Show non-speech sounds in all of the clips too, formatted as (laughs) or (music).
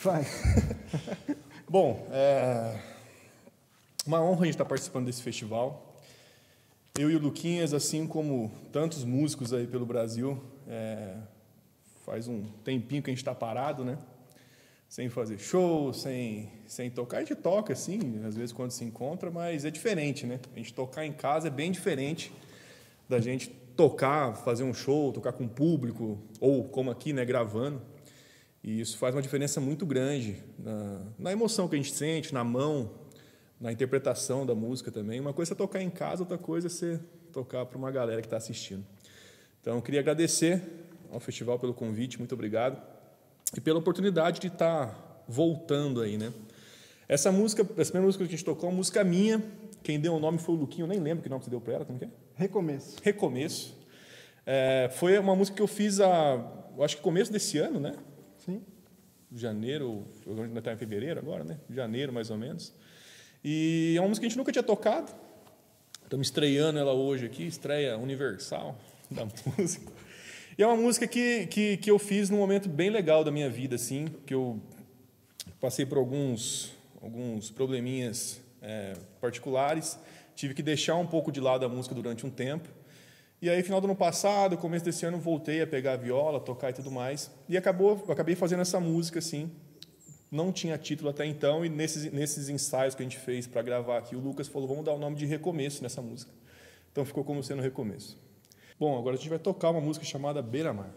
Faz. (laughs) Bom, é uma honra a gente estar participando desse festival. Eu e o Luquinhas, assim como tantos músicos aí pelo Brasil, é, faz um tempinho que a gente está parado, né? Sem fazer show, sem, sem tocar. A gente toca, assim, às vezes quando se encontra, mas é diferente, né? A gente tocar em casa é bem diferente da gente tocar, fazer um show, tocar com público, ou como aqui, né, gravando. E isso faz uma diferença muito grande na, na emoção que a gente sente, na mão, na interpretação da música também. Uma coisa é tocar em casa, outra coisa é você tocar para uma galera que está assistindo. Então, eu queria agradecer ao festival pelo convite, muito obrigado, e pela oportunidade de estar tá voltando aí, né? Essa música, essa primeira música que a gente tocou, é uma música minha, quem deu o nome foi o Luquinho, eu nem lembro que nome você deu para ela, como que é? Recomeço. Recomeço. É, foi uma música que eu fiz a, acho que começo desse ano, né? Sim. Janeiro, ainda está em fevereiro agora, né? Janeiro, mais ou menos. E é uma música que a gente nunca tinha tocado. Estamos estreando ela hoje aqui, estreia universal (laughs) da música. E é uma música que, que, que eu fiz num momento bem legal da minha vida, assim, que eu passei por alguns, alguns probleminhas é, particulares, tive que deixar um pouco de lado a música durante um tempo. E aí, final do ano passado, começo desse ano, voltei a pegar a viola, tocar e tudo mais. E acabou, acabei fazendo essa música, assim, não tinha título até então, e nesses, nesses ensaios que a gente fez para gravar aqui, o Lucas falou: vamos dar o nome de Recomeço nessa música. Então ficou como sendo Recomeço. Bom, agora a gente vai tocar uma música chamada Beira Mar.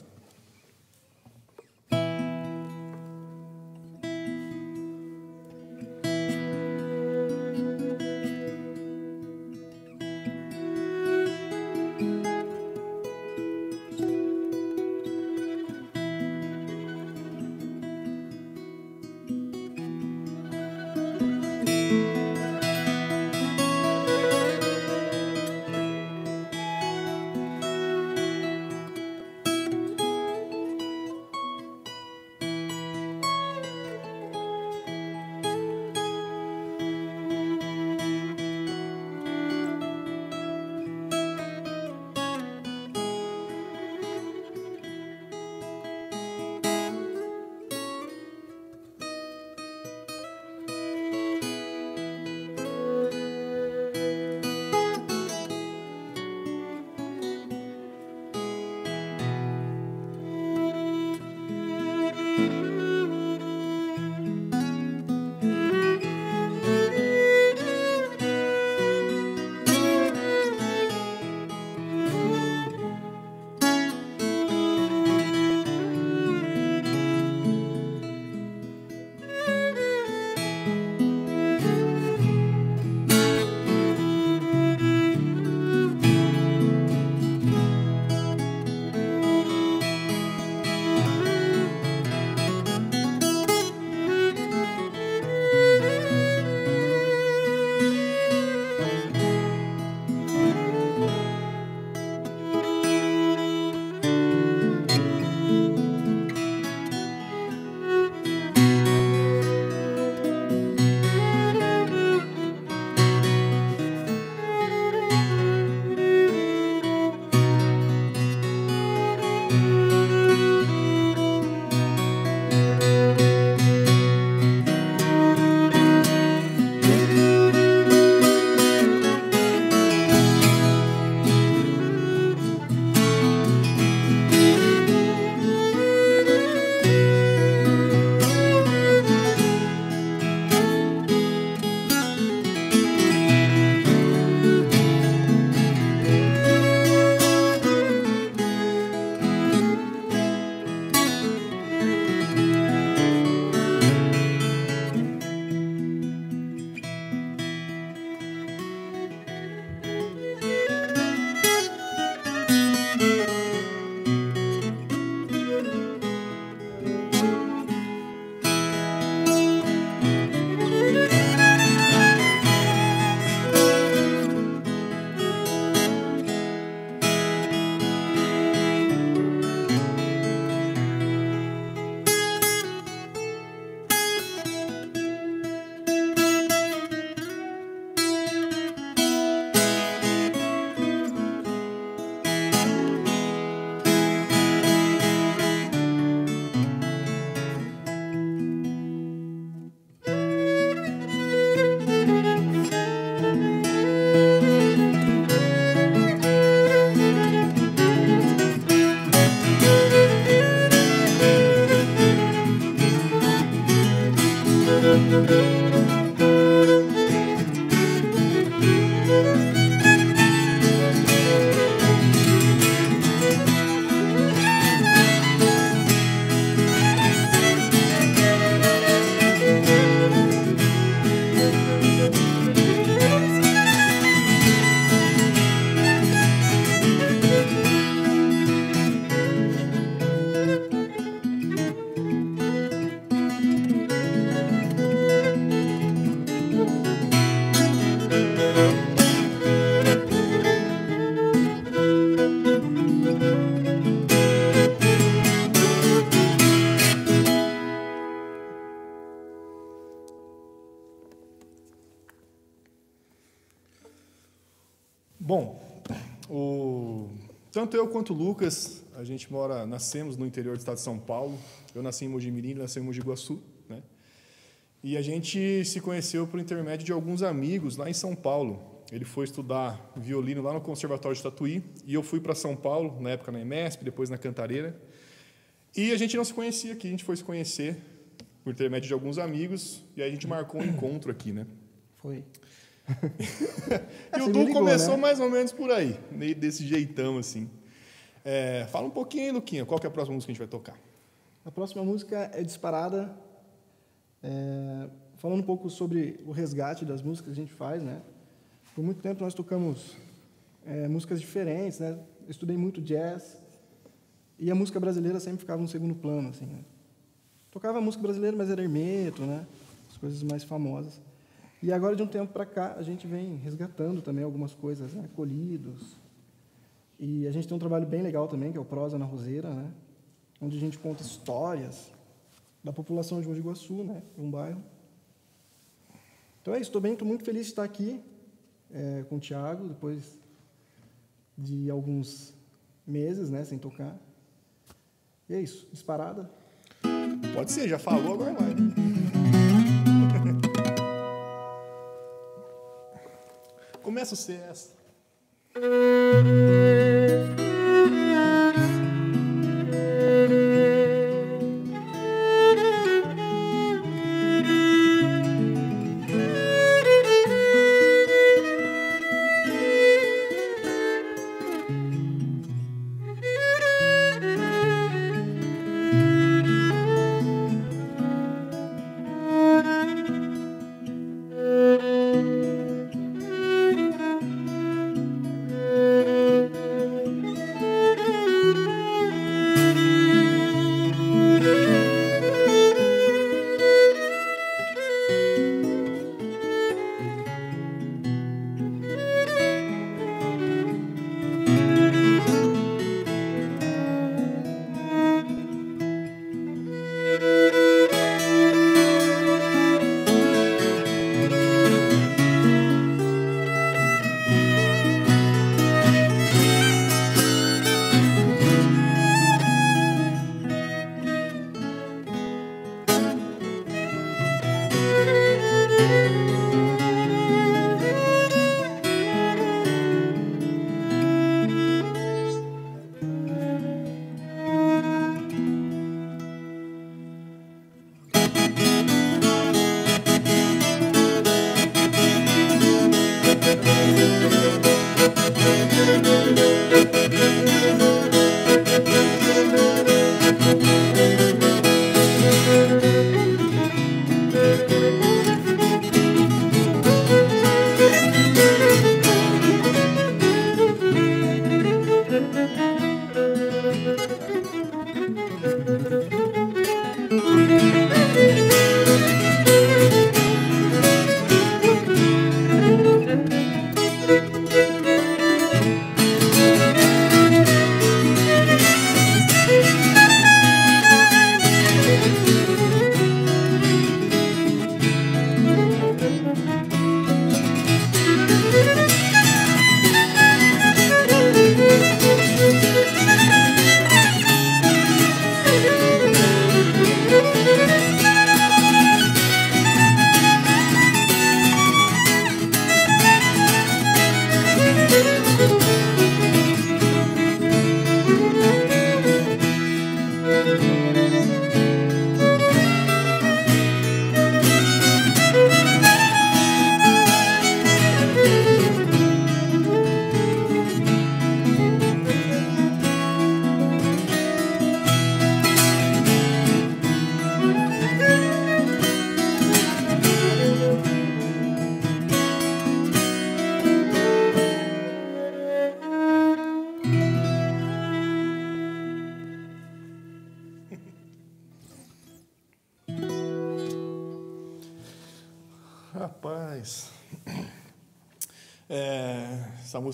Tanto eu quanto o Lucas, a gente mora, nascemos no interior do estado de São Paulo. Eu nasci em Mojimirim, ele nasceu em Mogi Guaçu, né? E a gente se conheceu por intermédio de alguns amigos lá em São Paulo. Ele foi estudar violino lá no Conservatório de Tatuí e eu fui para São Paulo, na época na EMESP, depois na Cantareira. E a gente não se conhecia aqui, a gente foi se conhecer por intermédio de alguns amigos e aí a gente marcou um encontro aqui, né? Foi. (laughs) e o Du começou né? mais ou menos por aí, meio desse jeitão assim. É, fala um pouquinho aí, Luquinha, qual que é a próxima música que a gente vai tocar? A próxima música é Disparada, é, falando um pouco sobre o resgate das músicas que a gente faz, né? Por muito tempo nós tocamos é, músicas diferentes, né? Estudei muito jazz e a música brasileira sempre ficava no segundo plano, assim. Né? Tocava música brasileira, mas era Hermeto, né? As coisas mais famosas. E agora, de um tempo para cá, a gente vem resgatando também algumas coisas, né? Colhidos. E a gente tem um trabalho bem legal também, que é o Prosa na Roseira, né? Onde a gente conta histórias da população de Mogi Guaçu, né? Um bairro. Então é isso, estou bem, estou muito feliz de estar aqui é, com o Thiago, depois de alguns meses, né, sem tocar. E é isso, disparada. Pode ser, já falou, agora vai. (laughs) Começa o CS.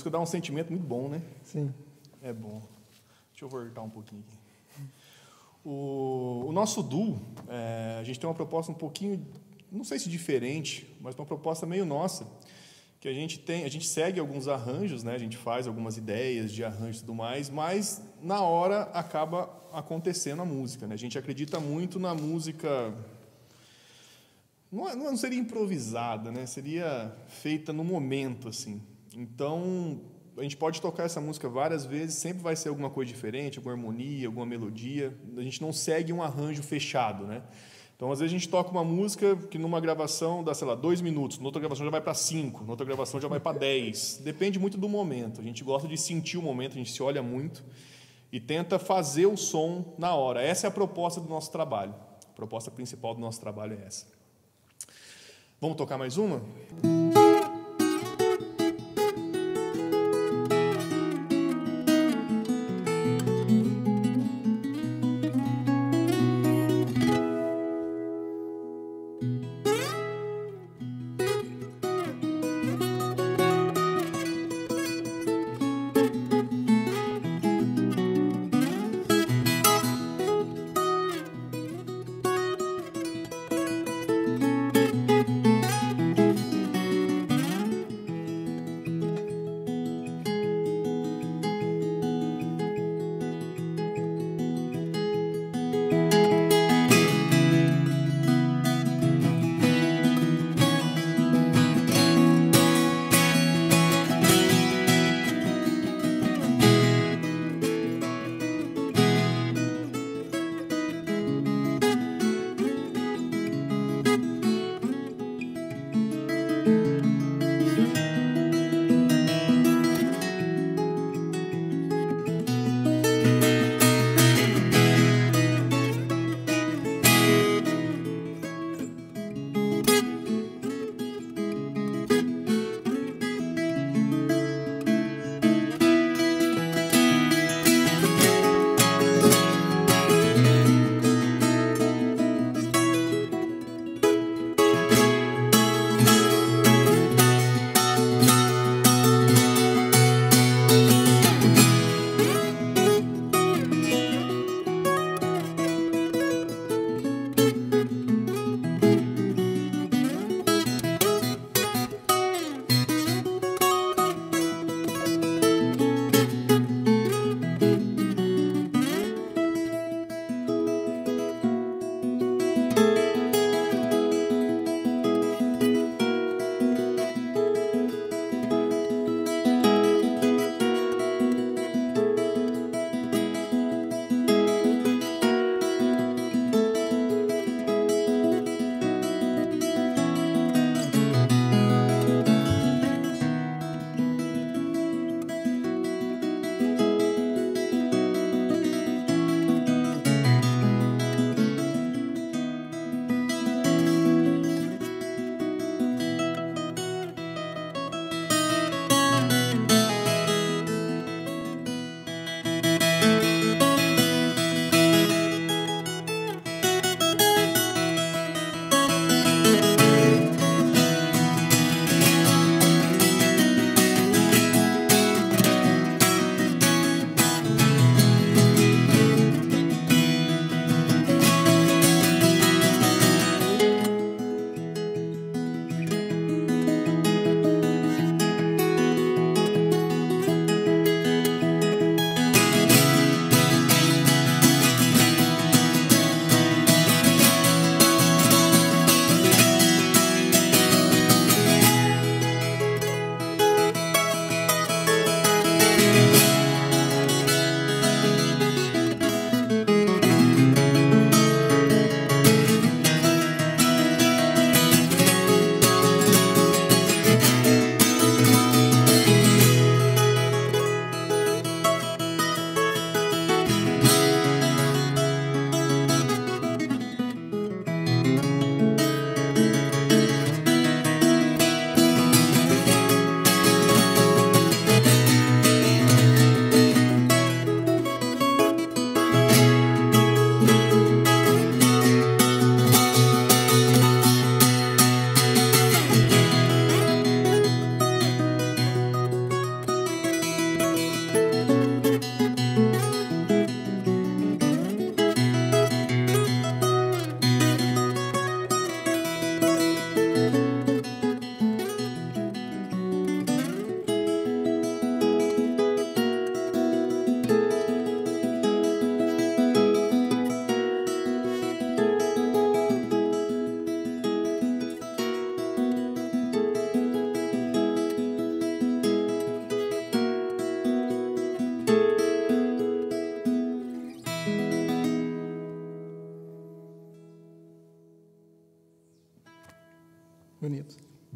Música dá um sentimento muito bom, né? Sim. É bom. Deixa eu voltar um pouquinho aqui. O, o nosso duo, é, a gente tem uma proposta um pouquinho, não sei se diferente, mas uma proposta meio nossa, que a gente tem, a gente segue alguns arranjos, né? A gente faz algumas ideias de arranjo e tudo mais, mas na hora acaba acontecendo a música, né? A gente acredita muito na música não, é, não seria improvisada, né? Seria feita no momento assim. Então, a gente pode tocar essa música várias vezes, sempre vai ser alguma coisa diferente, alguma harmonia, alguma melodia. A gente não segue um arranjo fechado, né? Então, às vezes, a gente toca uma música que numa gravação dá, sei lá, dois minutos, na outra gravação já vai para cinco, na outra gravação já vai para dez. Depende muito do momento. A gente gosta de sentir o momento, a gente se olha muito e tenta fazer o som na hora. Essa é a proposta do nosso trabalho. A proposta principal do nosso trabalho é essa. Vamos tocar mais uma?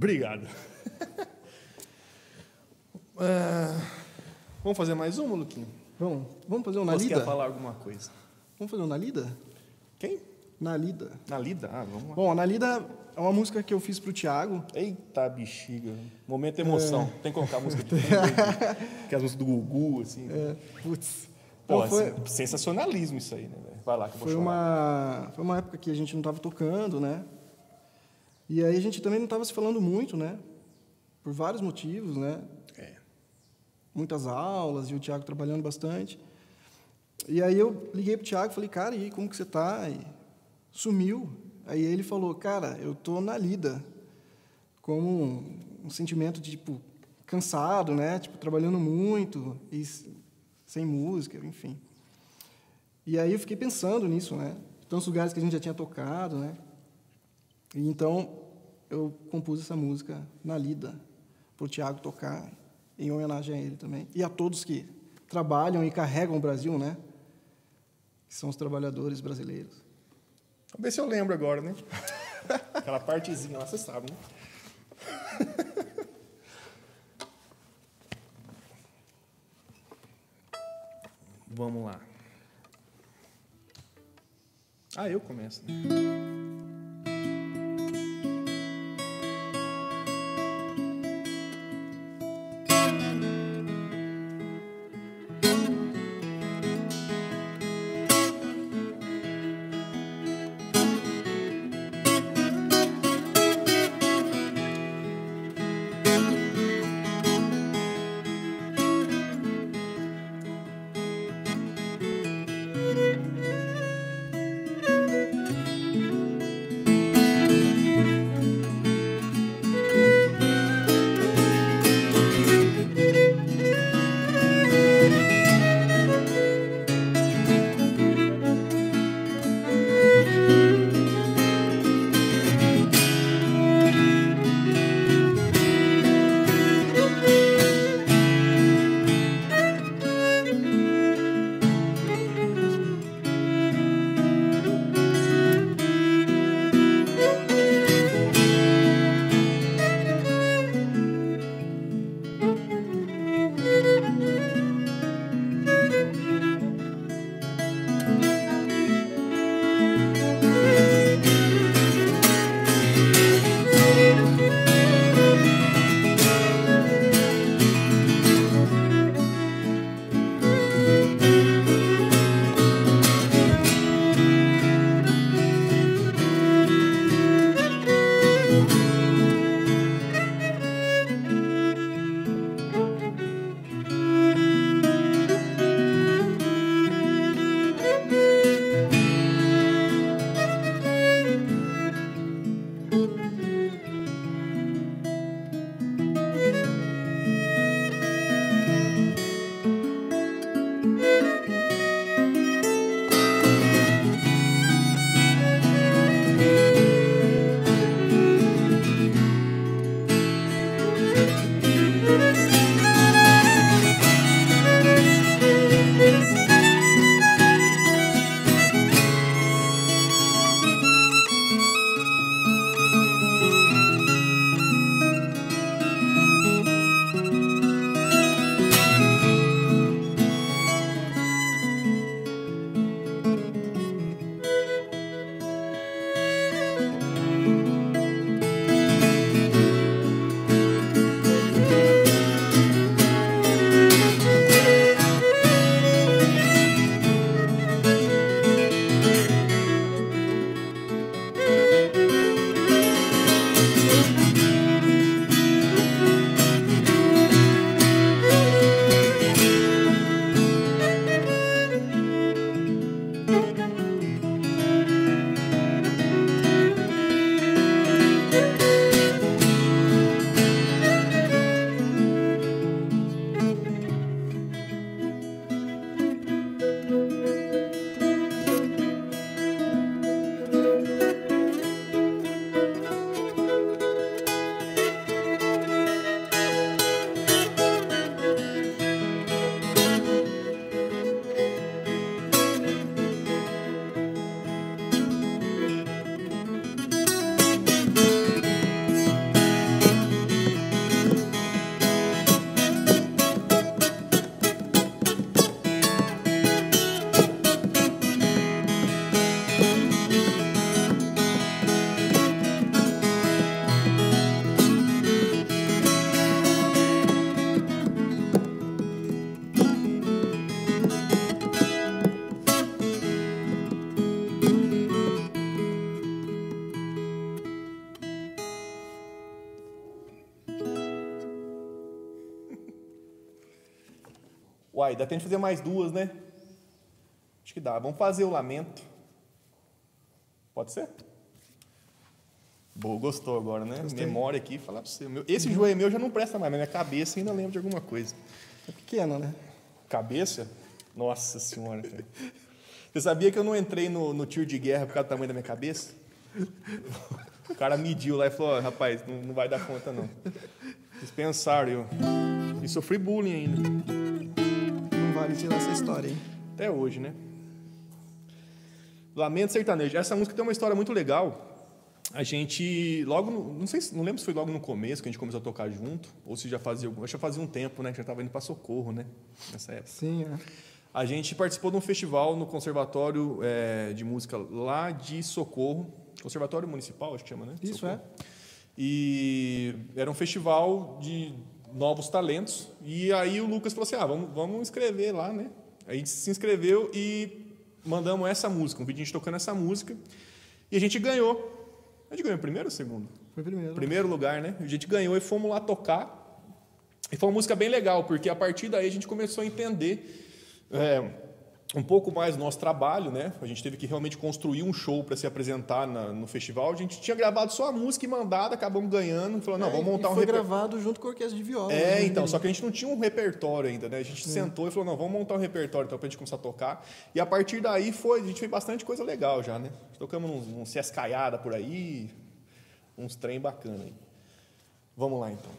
Obrigado. É, (laughs) vamos fazer mais uma, Luquinho? Vamos, vamos fazer um na Você lida? quer falar alguma coisa? Vamos fazer um na lida? Quem? Na lida. Na Lida? Ah, vamos lá. Bom, a na lida é uma música que eu fiz pro Thiago. Eita, bexiga. Momento de emoção. Tem que colocar a música de. (laughs) Que é as músicas do Gugu, assim. É, putz. Pô, Então, foi, assim, sensacionalismo isso aí, né? Vai lá que eu vou foi, chorar. uma, foi uma época que a gente não estava tocando, né? E aí a gente também não estava se falando muito, né? Por vários motivos, né? É. Muitas aulas e o Thiago trabalhando bastante. E aí eu liguei pro Thiago e falei, cara, e aí, como que você tá? E sumiu. Aí ele falou, cara, eu tô na lida. Como um, um sentimento de, tipo, cansado, né? Tipo, trabalhando muito e sem música, enfim. E aí eu fiquei pensando nisso, né? Tantos lugares que a gente já tinha tocado, né? E então eu compus essa música na lida para o Tiago tocar em homenagem a ele também e a todos que trabalham e carregam o Brasil, né? Que são os trabalhadores brasileiros. Vamos ver se eu lembro agora, né? (laughs) Aquela partezinha lá, você sabe, né? Vamos lá. Ah, eu começo. Né? Uai, dá tempo de fazer mais duas, né? Acho que dá. Vamos fazer o lamento. Pode ser? Boa, gostou agora, né? Gostei. Memória aqui, falar pra você. Esse joelho meu já não presta mais, mas minha cabeça ainda lembra de alguma coisa. É pequena, né? Cabeça? Nossa senhora, cara. Você sabia que eu não entrei no, no tiro de guerra por causa do tamanho da minha cabeça? O cara mediu lá e falou, "Ó, rapaz, não, não vai dar conta não. Eles pensaram, eu. E sofri bullying ainda. Não vale tirar essa história, hein? Até hoje, né? Lamento Sertanejo. Essa música tem uma história muito legal. A gente, logo, no, não sei, se- não lembro se foi logo no começo que a gente começou a tocar junto, ou se já fazia, acho que já fazia um tempo, né, que já estava indo para Socorro, né, nessa época. Sim, é. A gente participou de um festival no Conservatório eh, de Música lá de Socorro, Conservatório Municipal, acho que chama, né? Isso Socorro. é. E era um festival de novos talentos. E aí o Lucas falou assim: ah, vamos, vamos inscrever lá, né? Aí a gente se inscreveu e mandamos essa música, um vídeo de a gente tocando essa música. E a gente ganhou. A gente ganhou primeiro ou segundo? Foi primeiro. Primeiro lugar, né? A gente ganhou e fomos lá tocar. E foi uma música bem legal, porque a partir daí a gente começou a entender é, um pouco mais do nosso trabalho, né? A gente teve que realmente construir um show para se apresentar na- no festival. A gente tinha gravado só a música e mandado, acabamos ganhando. Falou, não, É, vamos montar e um foi repertório. gravado junto com a orquestra de viola. É, né? então, só que a gente não tinha um repertório ainda, né? A gente sentou e falou, não, vamos montar um repertório então pra gente começar a tocar. E a partir daí foi, a gente fez bastante coisa legal já, né? Tocamos uns, uns Sescaiada por aí, uns trem bacana aí. Vamos lá então.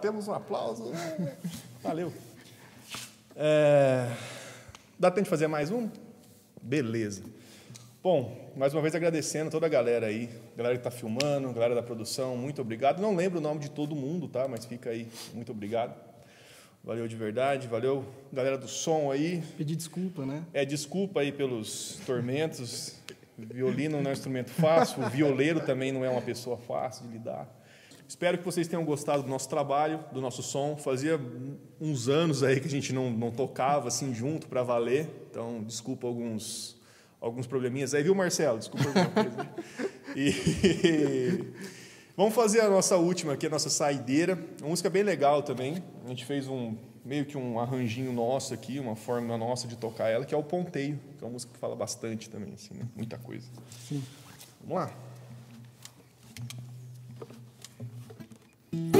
Temos um aplauso. (laughs) Valeu. É... Dá tempo de fazer mais um? Beleza. Bom, mais uma vez agradecendo toda a galera aí, galera que está filmando, galera da produção, muito obrigado. Não lembro o nome de todo mundo, tá? Mas fica aí, muito obrigado. Valeu de verdade, valeu galera do som aí. Pedir desculpa, né? É, desculpa aí pelos tormentos. Violino não é um instrumento fácil, o violeiro também não é uma pessoa fácil de lidar. Espero que vocês tenham gostado do nosso trabalho, do nosso som. Fazia uns anos aí que a gente não, não tocava assim junto para valer, então desculpa alguns, alguns probleminhas aí, viu, Marcelo? Desculpa alguma (laughs) coisa. E (laughs) vamos fazer a nossa última aqui, a nossa saideira. Uma música bem legal também. A gente fez um meio que um arranjinho nosso aqui, uma forma nossa de tocar ela, que é o ponteio, que é uma música que fala bastante também, assim, né? muita coisa. Sim. Vamos lá. Thank you.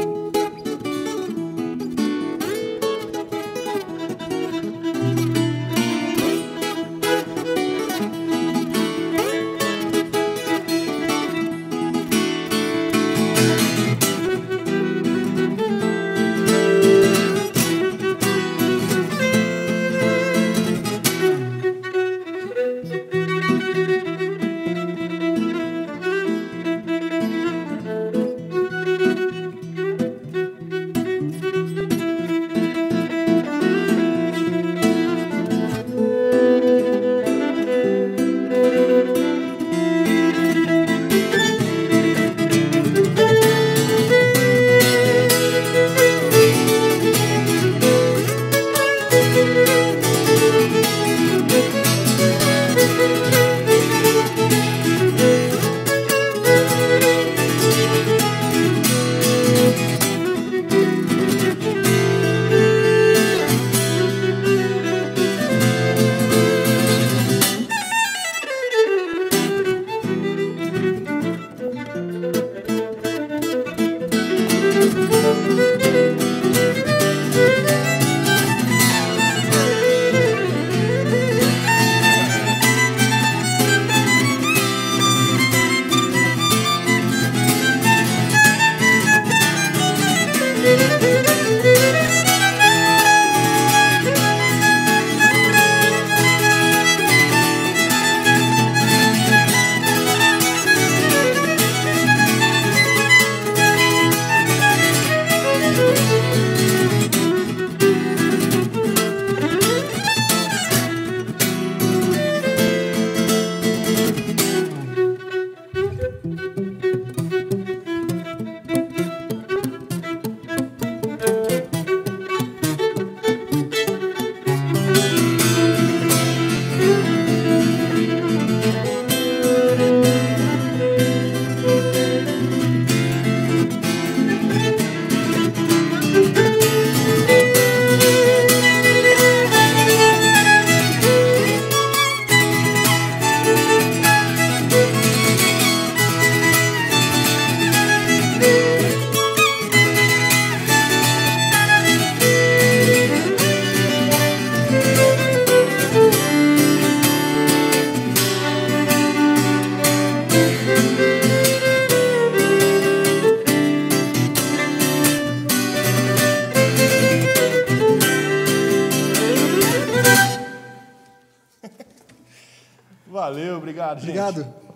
Valeu, obrigado, gente. Obrigado.